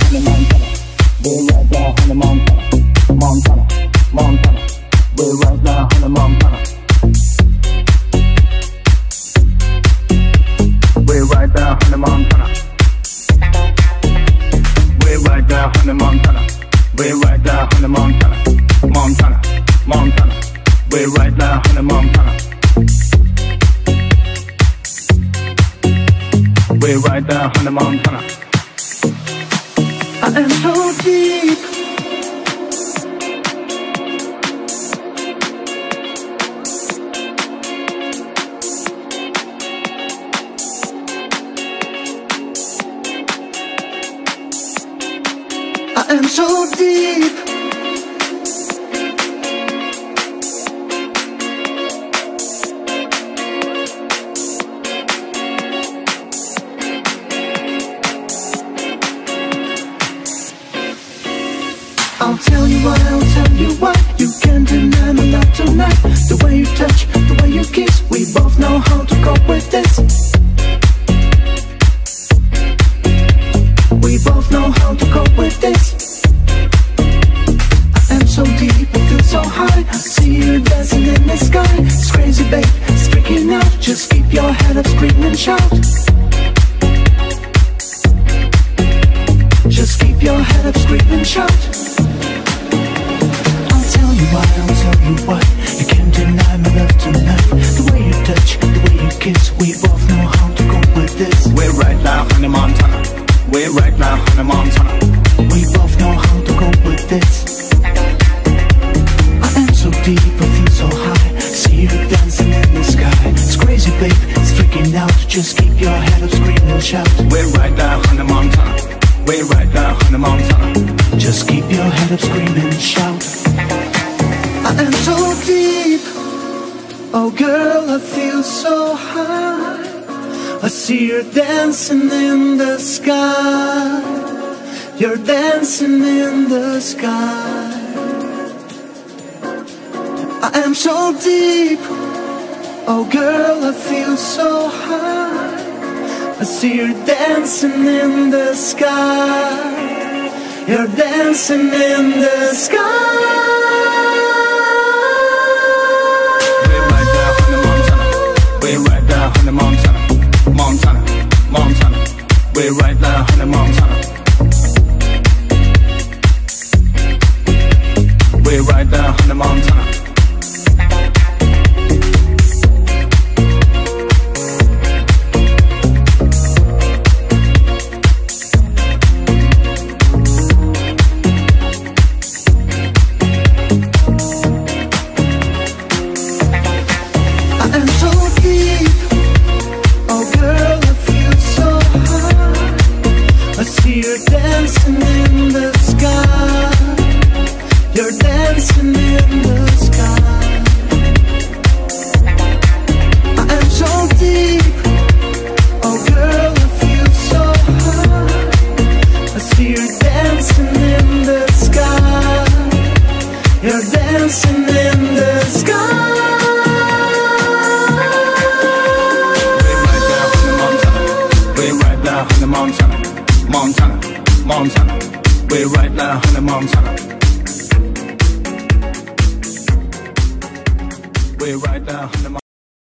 We're right there in Montana, Montana, Montana. We're right there Montana. We're right there Montana. We're right there Montana. We're right there Montana, Montana, Montana. We're right there Montana. We're right there the Montana. I am so deep. I am so deep. I'll tell you why, I'll tell you why You can't deny my love tonight. The way you touch, the way you kiss We both know how to cope with this. We both know how to cope with this. I am so deep, I feel so high. I see you dancing in the sky. It's crazy babe, it's freaking out. Just keep your head up, scream and shout. Just keep your head up, scream and shout Just keep your head up, scream and shout. We're right now in the Montana. We're right now in the Montana. Just keep your head up, scream and shout. I am so deep. Oh girl, I feel so high. I see you dancing in the sky. You're dancing in the sky. I am so deep. Oh girl, I feel so high see you dancing in the sky. You're dancing in the sky Now in the Montana. We're right now in Montana. We're right now in Montana. Montana. Dancing sky dancing sky dancing sky dancing sky Montana. We're right now in Montana. We're right now.